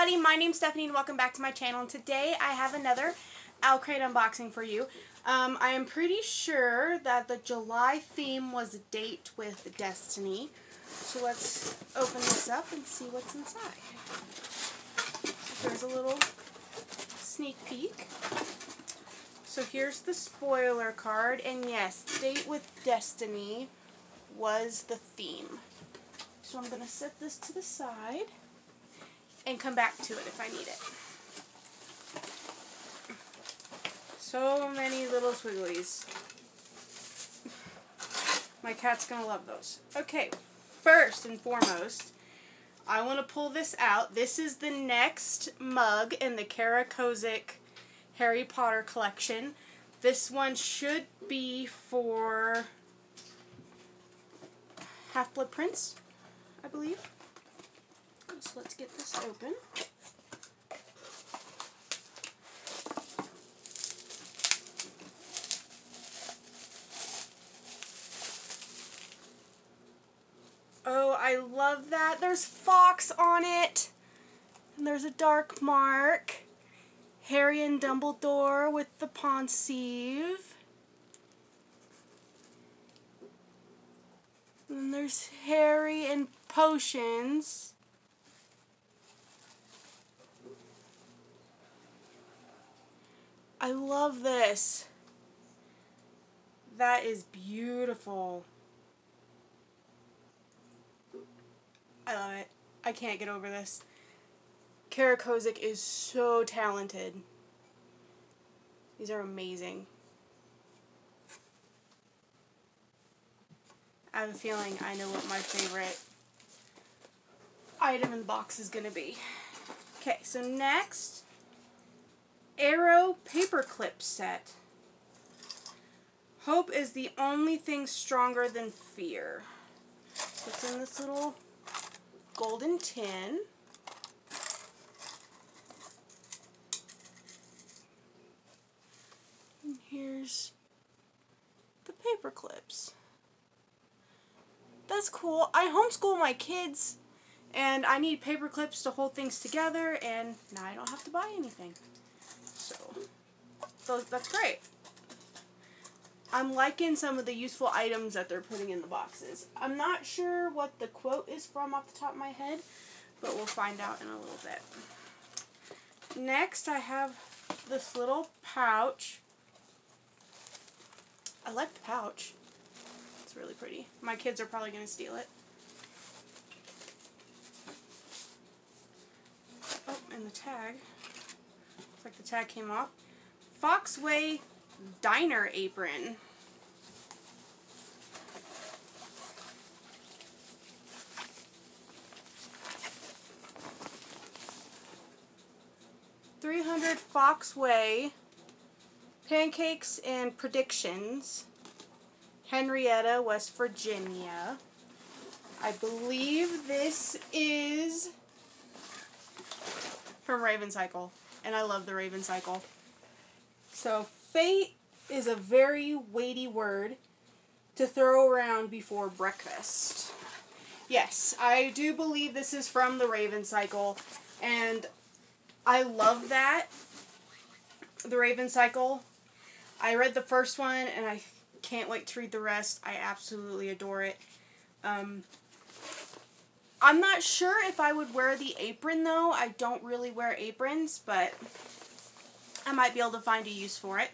everybody, my name's Stephanie and welcome back to my channel. And today I have another Owlcrate unboxing for you. Um, I am pretty sure that the July theme was date with Destiny. So let's open this up and see what's inside. There's a little sneak peek. So here's the spoiler card, and yes, Date with Destiny was the theme. So I'm going to set this to the side and come back to it if I need it. So many little swigglies. My cat's going to love those. Okay, first and foremost, I want to pull this out. This is the next mug in the Kara Kozik Harry Potter collection. This one should be for Half-Blood Prince, I believe. So let's get this open. Oh, I love that. There's Fawkes on it. And there's a dark mark. Harry and Dumbledore with the Pensieve. And there's Harry and Potions. I love this. That is beautiful. I love it. I can't get over this. Kara Kozik is so talented. These are amazing. I have a feeling I know what my favorite item in the box is going to be. Okay, so next, Arrow Paperclip Set. Hope is the only thing stronger than fear. it's in this little golden tin. And here's the paper clips. That's cool. I homeschool my kids and I need paper clips to hold things together and now I don't have to buy anything. So, so that's great. I'm liking some of the useful items that they're putting in the boxes. I'm not sure what the quote is from off the top of my head, but we'll find out in a little bit. Next, I have this little pouch. I like the pouch. It's really pretty. My kids are probably going to steal it. Oh, and the tag. Looks like the tag came off. Foxway diner apron. Three hundred Foxway pancakes and predictions. Henrietta, West Virginia. I believe this is from Raven Cycle, and I love the Raven Cycle. So fate is a very weighty word to throw around before breakfast. Yes, I do believe this is from the Raven Cycle, and I love that. The Raven Cycle. I read the first one, and I can't wait to read the rest. I absolutely adore it. Um, I'm not sure if I would wear the apron, though. I don't really wear aprons, but I might be able to find a use for it.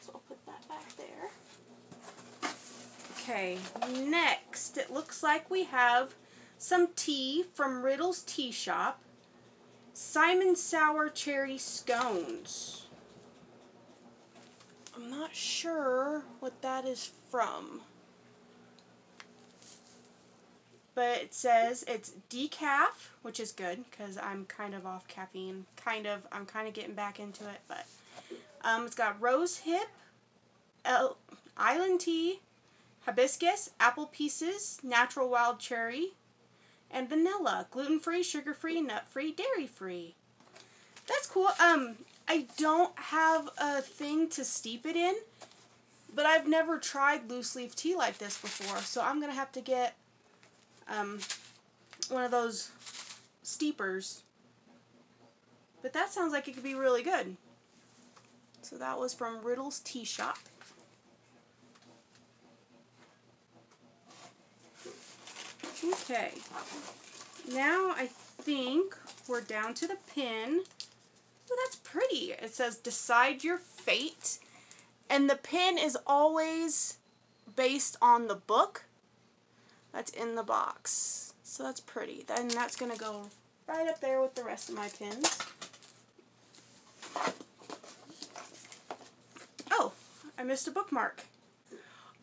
So I'll put that back there. Okay, next, it looks like we have some tea from Riddle's Tea Shop. Simon Sour Cherry Scones. I'm not sure what that is from. But it says it's decaf, which is good because I'm kind of off caffeine. Kind of, I'm kind of getting back into it. But um, it's got rose hip, El island tea, hibiscus, apple pieces, natural wild cherry, and vanilla. Gluten-free, sugar-free, nut-free, dairy-free. That's cool. Um, I don't have a thing to steep it in, But I've never tried loose leaf tea like this before, so I'm going to have to get um, one of those steepers. But that sounds like it could be really good. So that was from Riddle's Tea Shop. Okay. Now I think we're down to the pin. That's pretty. It says decide your fate. And the pin is always based on the book that's in the box. So that's pretty. Then that's going to go right up there with the rest of my pins. Oh, I missed a bookmark.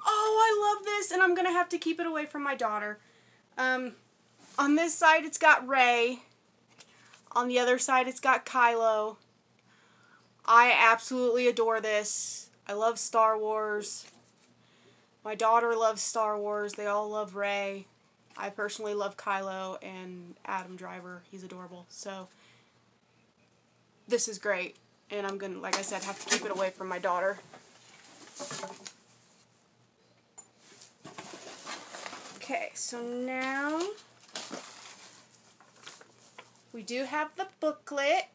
Oh, I love this, and I'm going to have to keep it away from my daughter. Um, on this side, it's got Rey. On the other side, it's got Kylo. I absolutely adore this. I love Star Wars. My daughter loves Star Wars. They all love Rey. I personally love Kylo and Adam Driver. He's adorable. So this is great. And I'm going to, like I said, have to keep it away from my daughter. Okay, so now we do have the booklet,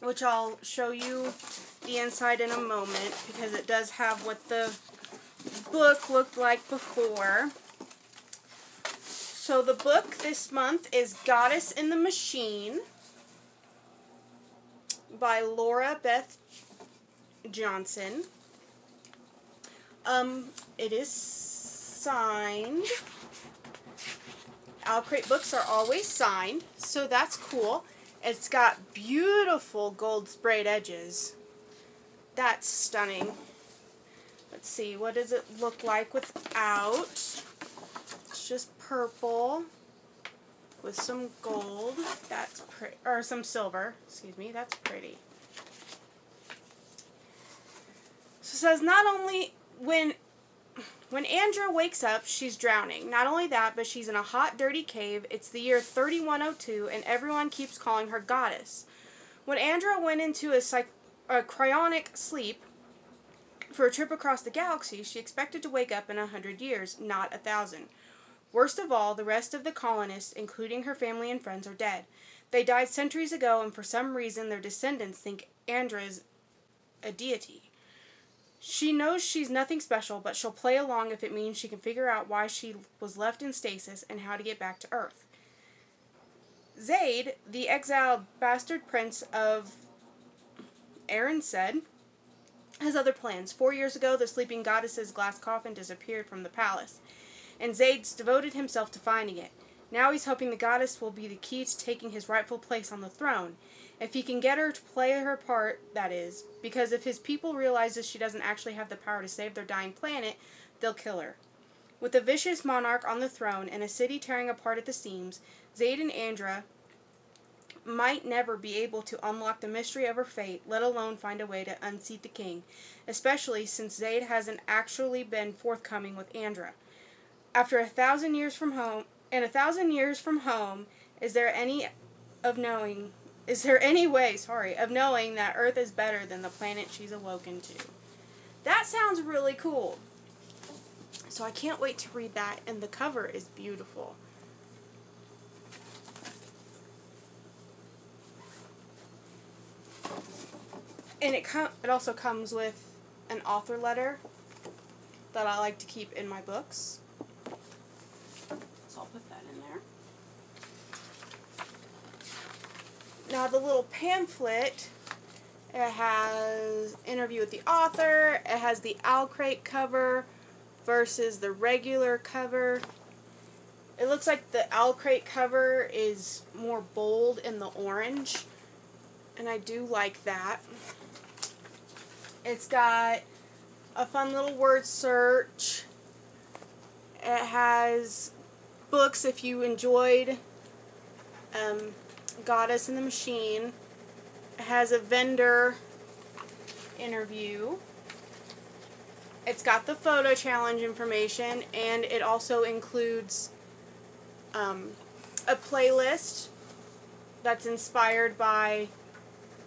which I'll show you the inside in a moment because it does have what the book looked like before. So the book this month is Goddess in the Machine by Lora Beth Johnson. Um, it is signed. OwlCrate books are always signed, so that's cool. It's got beautiful gold sprayed edges. That's stunning. Let's see, what does it look like without? It's just purple with some gold. That's pretty, or some silver, excuse me, that's pretty. So it says not only when when Andra wakes up, she's drowning. Not only that, but she's in a hot, dirty cave. It's the year 3102, and everyone keeps calling her goddess. When Andra went into a, psych- a cryonic sleep for a trip across the galaxy, she expected to wake up in a hundred years, not a thousand. Worst of all, the rest of the colonists, including her family and friends, are dead. They died centuries ago, and for some reason, their descendants think Andra is a deity. She knows she's nothing special, but she'll play along if it means she can figure out why she was left in stasis and how to get back to Earth. Zaid, the exiled bastard prince of Eerensed, has other plans. Four years ago, the sleeping goddess's glass coffin disappeared from the palace, and Zaid's devoted himself to finding it. Now he's hoping the goddess will be the key to taking his rightful place on the throne. If he can get her to play her part, that is, because if his people realizes she doesn't actually have the power to save their dying planet, they'll kill her. With a vicious monarch on the throne and a city tearing apart at the seams, Zaid and Andra might never be able to unlock the mystery of her fate, let alone find a way to unseat the king, especially since Zaid hasn't actually been forthcoming with Andra. After a thousand years from home, and a thousand years from home, is there any of knowing is there any way, sorry, of knowing that Earth is better than the planet she's awoken to? That sounds really cool. So I can't wait to read that, and the cover is beautiful. And it com- it also comes with an author letter that I like to keep in my books. So I'll put that in there. Now the little pamphlet, it has interview with the author. It has the OwlCrate cover versus the regular cover. It looks like the OwlCrate cover is more bold in the orange, and I do like that. It's got a fun little word search. It has books if you enjoyed um, Goddess in the Machine. Has a vendor interview. It's got the photo challenge information, and it also includes um, a playlist that's inspired by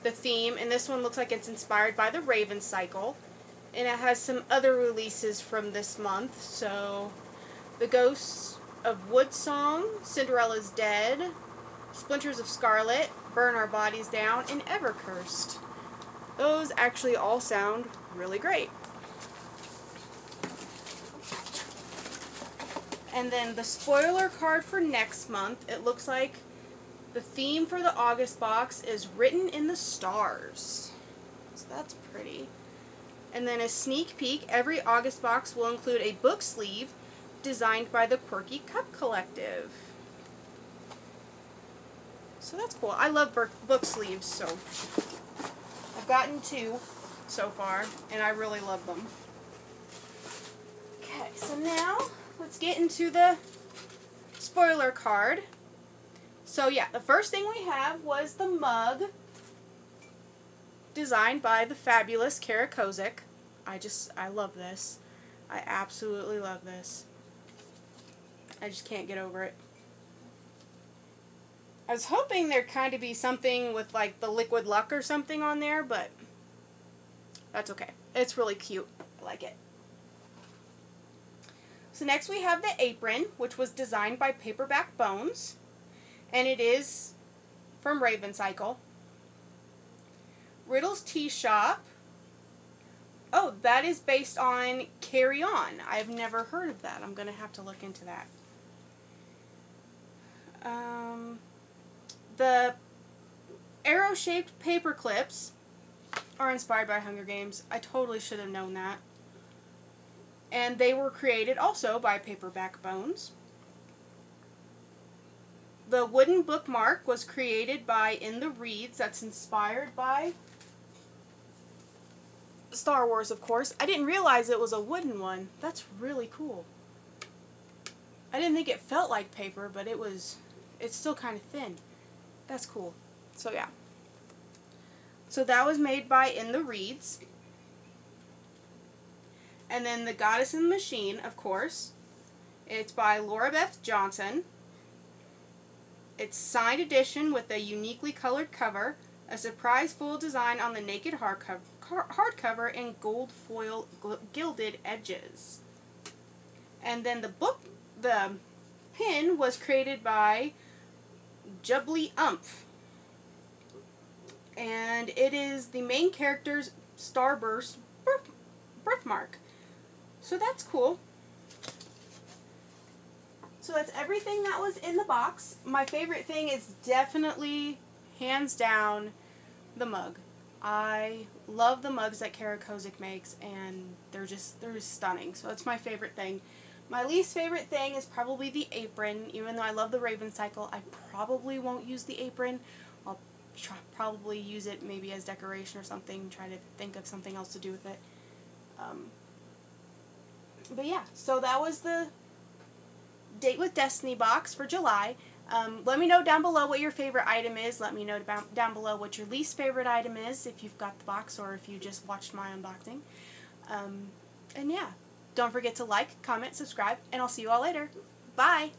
the theme. And this one looks like it's inspired by the Raven Cycle. And it has some other releases from this month. So, The Ghosts of Woodsong, Cinderella's Dead, Splinters of Scarlet, Burn Our Bodies Down, and Evercursed. Those actually all sound really great. And then the spoiler card for next month, it looks like the theme for the August box is written in the stars. So that's pretty. And then a sneak peek, every August box will include a book sleeve designed by the Quirky Cup Collective. So that's cool. I love book sleeves, so I've gotten two so far, and I really love them. Okay, so now let's get into the spoiler card. So yeah, the first thing we have was the mug designed by the fabulous Kara Kozik. I just, I love this. I absolutely love this. I just can't get over it. I was hoping there'd kind of be something with like the liquid luck or something on there, but that's okay. It's really cute. I like it. So next we have the apron, which was designed by Paperback Bones. And it is from Raven Cycle. Riddle's Tea Shop. Oh, that is based on Carry On. I've never heard of that. I'm going to have to look into that. Um, the arrow-shaped paper clips are inspired by Hunger Games. I totally should have known that and they were created also by Paperback Bones. The wooden bookmark was created by In the Reeds, that's inspired by Star Wars, of course. I didn't realize it was a wooden one. That's really cool. I didn't think it felt like paper, but it was, it's still kind of thin. That's cool. So yeah. So that was made by In the Reeds. And then The Goddess and the Machine, of course. It's by Lora Beth Johnson. It's signed edition with a uniquely colored cover, a surprise full design on the naked hardcover, hardcover and gold foil gilded edges. And then the book, the pin was created by Jubbly Umph. And it is the main character's starburst birth, birthmark. So that's cool. So that's everything that was in the box. My favorite thing is definitely, hands down, the mug. I love the mugs that Kara Kozik makes, and they're just, they're just stunning. So that's my favorite thing. My least favorite thing is probably the apron. Even though I love the Raven Cycle, I probably won't use the apron. I'll probably use it maybe as decoration or something, try to think of something else to do with it. Um, but yeah, so that was the Date with Destiny box for July. Um, let me know down below what your favorite item is. Let me know down below what your least favorite item is if you've got the box or if you just watched my unboxing. Um, and yeah, don't forget to like, comment, subscribe, and I'll see you all later. Bye!